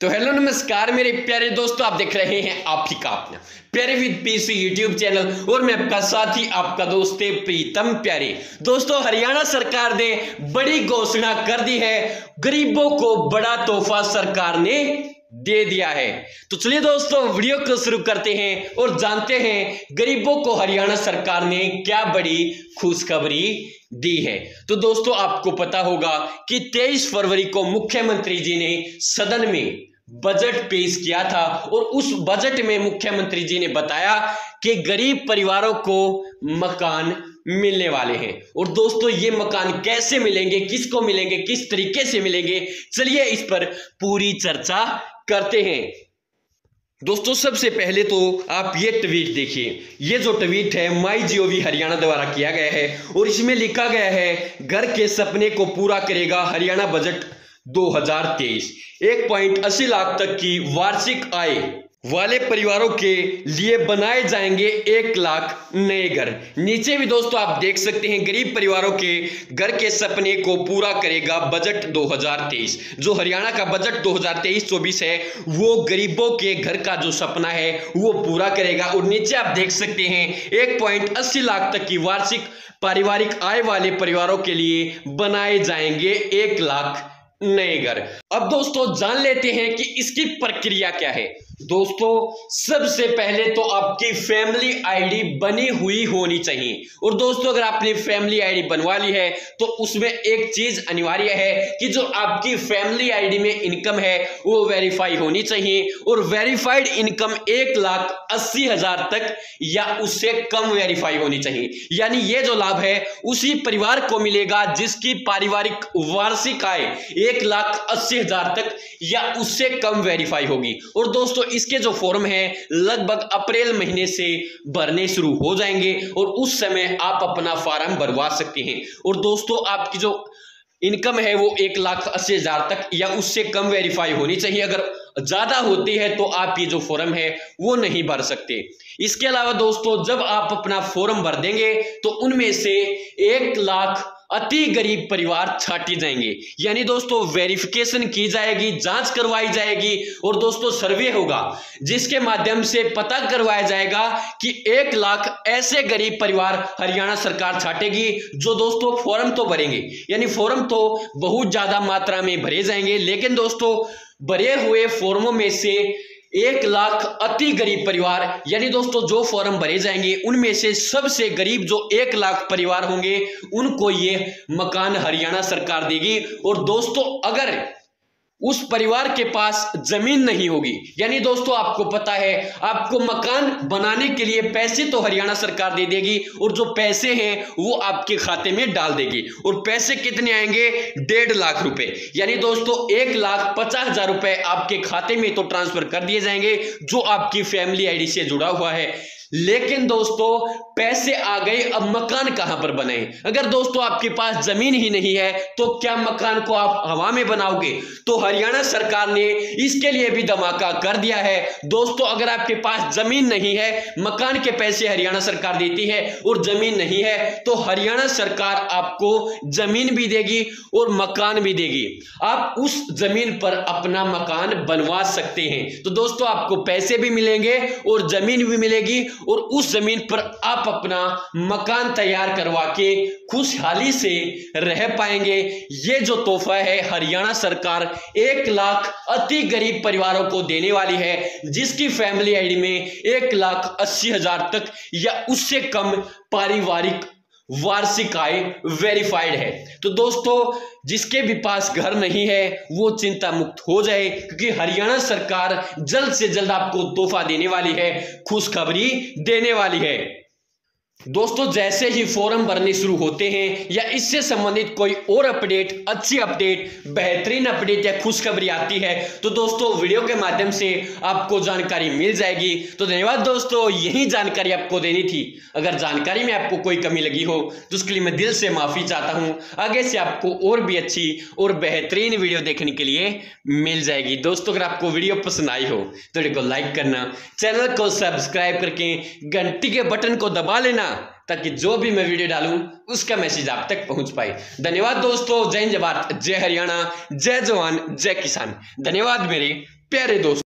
तो हेलो नमस्कार, मेरे प्यारे दोस्तों, आप देख रहे हैं आप ही का अपना प्यारे विद पीसी यूट्यूब चैनल, और मैं आपका साथी, आपका दोस्त प्रीतम प्यारे। दोस्तों, हरियाणा सरकार ने बड़ी घोषणा कर दी है, गरीबों को बड़ा तोहफा सरकार ने दे दिया है। तो चलिए दोस्तों, वीडियो को शुरू करते हैं और जानते हैं गरीबों को हरियाणा सरकार ने क्या बड़ी खुशखबरी दी है। तो दोस्तों, आपको पता होगा कि 23 फरवरी को मुख्यमंत्री जी ने सदन में बजट पेश किया था और उस बजट में मुख्यमंत्री जी ने बताया कि गरीब परिवारों को मकान मिलने वाले हैं। और दोस्तों, ये मकान कैसे मिलेंगे, किसको मिलेंगे, किस तरीके से मिलेंगे, चलिए इस पर पूरी चर्चा करते हैं। दोस्तों, सबसे पहले तो आप ये ट्वीट देखिए। ये जो ट्वीट है, माई जियो हरियाणा द्वारा किया गया है और इसमें लिखा गया है, घर के सपने को पूरा करेगा हरियाणा बजट 2023 एक पॉइंट अस्सी लाख तक की वार्षिक आय वाले परिवारों के लिए बनाए जाएँगे एक लाख नए घर। नीचे भी दोस्तों आप देख सकते हैं, गरीब परिवारों के घर के सपने को पूरा करेगा बजट 2023 जो हरियाणा का बजट 2023-24 है, वो गरीबों के घर का जो सपना है, वो पूरा करेगा। और नीचे आप देख सकते हैं, एक पॉइंट अस्सी लाख तक की वार्षिक पारिवारिक आय वाले परिवारों के लिए बनाए जाएँगे एक लाख नए घर। अब दोस्तों जान लेते हैं कि इसकी प्रक्रिया क्या है। दोस्तों, सबसे पहले तो आपकी फैमिली आईडी बनी हुई होनी चाहिए। और दोस्तों, अगर आपने फैमिली आईडी बनवा ली है तो उसमें एक चीज़ अनिवार्य है कि जो आपकी फैमिली आईडी में इनकम है, वो वेरीफाई होनी चाहिए। और वेरीफाइड इनकम एक लाख अस्सी हज़ार तक या उससे कम वेरीफाई होनी चाहिए। यानी ये जो लाभ है, उसी परिवार को मिलेगा जिसकी पारिवारिक वार्षिक आय एक लाख अस्सी हज़ार तक या उससे कम वेरीफाई होगी। और दोस्तों इसके जो फॉर्म है, लगभग अप्रैल महीने से भरने शुरू हो जाएँगे और उस समय आप अपना फॉर्म भरवा सकते हैं। और दोस्तों, आपकी जो इनकम है वो एक लाख अस्सी हज़ार तक या उससे कम वेरीफाई होनी चाहिए। अगर ज़्यादा होती है तो आप ये जो फॉर्म है वो नहीं भर सकते। इसके अलावा दोस्तों, जब आप अपना फॉर्म भर देंगे तो उनमें से एक लाख अति गरीब परिवार छाटे जाएँगे। यानी दोस्तों वेरिफिकेशन की जाएगी, जाँच करवाई जाएगी और दोस्तों सर्वे होगा, जिसके माध्यम से पता करवाया जाएगा कि एक लाख ऐसे गरीब परिवार हरियाणा सरकार छाटेगी, जो दोस्तों फॉर्म तो भरेंगे। यानी फॉर्म तो बहुत ज़्यादा मात्रा में भरे जाएँगे, लेकिन दोस्तों, भरे हुए फॉर्मों में से एक लाख अति गरीब परिवार, यानी दोस्तों जो फॉर्म भरे जाएँगे, उनमें से सबसे गरीब जो एक लाख परिवार होंगे, उनको ये मकान हरियाणा सरकार देगी। और दोस्तों, अगर उस परिवार के पास ज़मीन नहीं होगी। यानी दोस्तों, आपको पता है, आपको मकान बनाने के लिए पैसे तो हरियाणा सरकार दे देगी, और जो पैसे हैं, वो आपके खाते में डाल देगी। और पैसे कितने आएँगे? डेढ़ लाख रुपए। यानी दोस्तों, एक लाख पचास हज़ार रुपए आपके खाते में तो ट्रांसफ़र कर दिए जाएँगे, जो आपकी फैमिली आईडी से जुड़ा हुआ है। लेकिन दोस्तों, पैसे आ गए, अब मकान कहाँ पर बने? अगर दोस्तों आपके पास ज़मीन ही नहीं है तो क्या मकान को आप हवा में बनाओगे? तो हरियाणा सरकार ने इसके लिए भी धमाका कर दिया है। दोस्तों, अगर आपके पास ज़मीन नहीं है, मकान के पैसे हरियाणा सरकार देती है, और ज़मीन नहीं है तो हरियाणा सरकार आपको ज़मीन भी देगी और मकान भी देगी। आप उस ज़मीन पर अपना मकान बनवा सकते हैं। तो दोस्तों, आपको पैसे भी मिलेंगे और ज़मीन भी मिलेगी और उस ज़मीन पर आप अपना मकान तैयार करवा के खुशहाली से रह पाएँगे। ये जो तोहफा है, हरियाणा सरकार एक लाख अति गरीब परिवारों को देने वाली है, जिसकी फैमिली आईडी में एक लाख अस्सी हज़ार तक या उससे कम पारिवारिक वार्षिक आय वेरीफाइड है। तो दोस्तों, जिसके भी पास घर नहीं है, वो चिंता मुक्त हो जाए, क्योंकि हरियाणा सरकार जल्द से जल्द आपको तोहफा देने वाली है, खुशखबरी देने वाली है। दोस्तों, जैसे ही फॉर्म भरने शुरू होते हैं या इससे संबंधित कोई और अपडेट अच्छी अपडेट बेहतरीन अपडेट या खुशखबरी आती है तो दोस्तों वीडियो के माध्यम से आपको जानकारी मिल जाएगी। तो धन्यवाद दोस्तों, यही जानकारी आपको देनी थी। अगर जानकारी में आपको कोई कमी लगी हो तो उसके लिए मैं दिल से माफ़ी चाहता हूँ। आगे से आपको और भी अच्छी और बेहतरीन वीडियो देखने के लिए मिल जाएगी। दोस्तों, अगर आपको वीडियो पसंद आई हो तो वीडियो को लाइक करना चैनल को सब्सक्राइब करके घंटी के बटन को दबा लेना ताकि जो भी मैं वीडियो डालूं, उसका मैसेज आप तक पहुँच पाए। धन्यवाद दोस्तों, जय हिंद, जय हरियाणा, जय जवान, जय किसान। धन्यवाद मेरे प्यारे दोस्तों।